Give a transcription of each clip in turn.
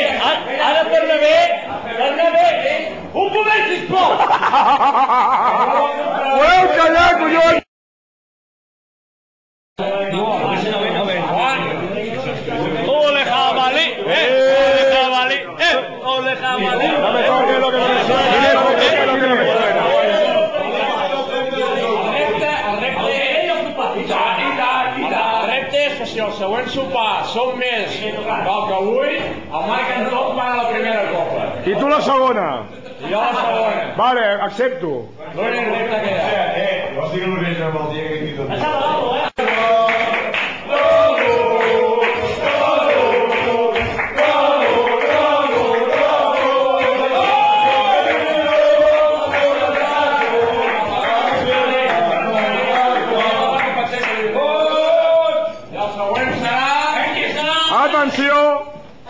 a be! Un següent sopar, som més. El Marc Anton va a la primera copa. I tu la segona? I jo la segona. Vale, accepto. L'únic repte que hi ha. Eh, eh, no estic orgullós amb el dia que aquí tot. Això de eh? Atenció!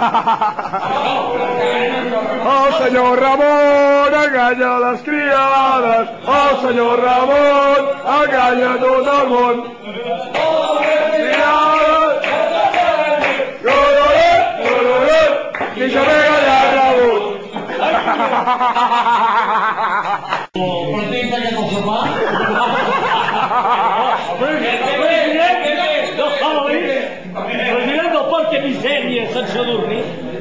El oh, senyor Ramon enganya les criades, el oh, senyor Ramon enganya tot el món. Deixa regalar Ramon. Partim d'aquest el sopar. President del Parc de Misèria, Sant Sadurní.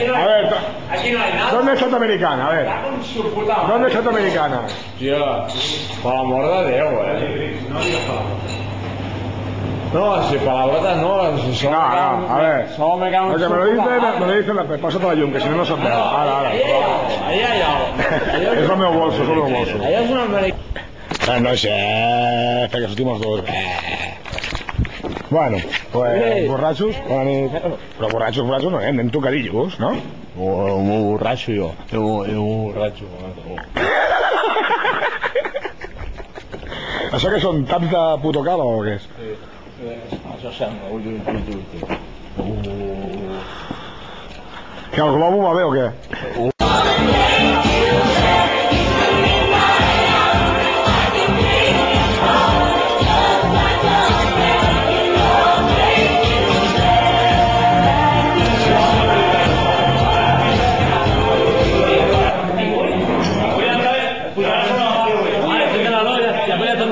Aquí no hay, a ver, aquí no hay nada. ¿Dónde es Americana? A ver. ¿Dónde es Americana? Tío, por amor de Dios, eh. No digas no, si palabrotas no, si solo no, no, me, a ver. Solo me cago en Porque me lo dice, me, lo dice, me pasa todo Jun, que si no, no son nada. Ahora, ahora. Ahí hay algo. Eso me bolso, solo me bolso. Ahí es una americana. Eh, no sé, que los últimos dos. Bueno. Pues, borratxos, bona nit. Però borratxos, borratxos no eh? anem tocadillos, no? O un borratxo jo, Un, jo borratxo. Això que són taps de puto cala o què és? Sí, això sembla, ui, ui, ui, ui. Que el globo va bé o què? Uh.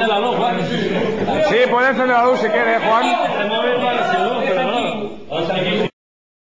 la luz, Juan. Sí, puede encender la luz si quiere, Juan.